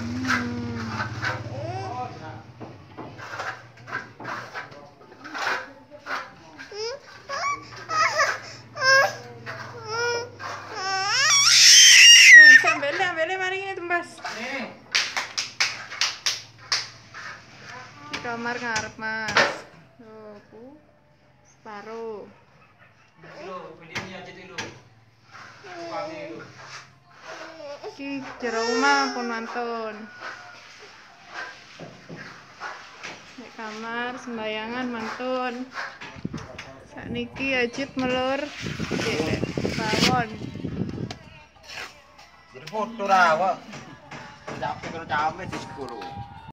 Mmm. -hmm. Bele mari ini tembas. Di kamar ngarep Mas. Tuh, ku. Separuh. Iki jero omah pun mantun. Di kamar sembayangan mantun. Sakniki ajit melur di छोटा रहा वो जाप के करो जाप में चीज़ करो